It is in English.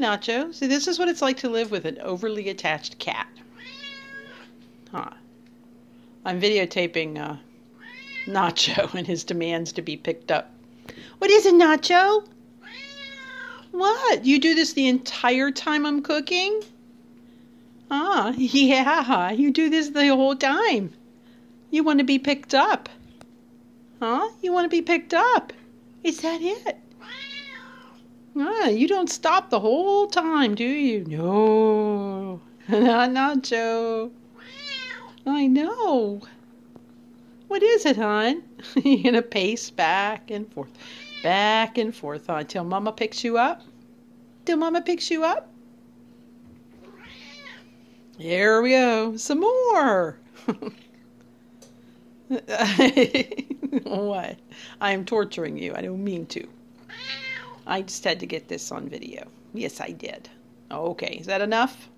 Nacho. See, this is what it's like to live with an overly attached cat. Huh. I'm videotaping uh, Nacho and his demands to be picked up. What is it, Nacho? What? You do this the entire time I'm cooking? Ah, yeah, you do this the whole time. You want to be picked up. Huh? You want to be picked up. Is that it? You don't stop the whole time, do you? No. Not Nacho. I know. What is it, hon? You're going to pace back and forth, back and forth until Mama picks you up? Till Mama picks you up? Here we go. Some more. what? I am torturing you. I don't mean to. I just had to get this on video. Yes, I did. Okay, is that enough?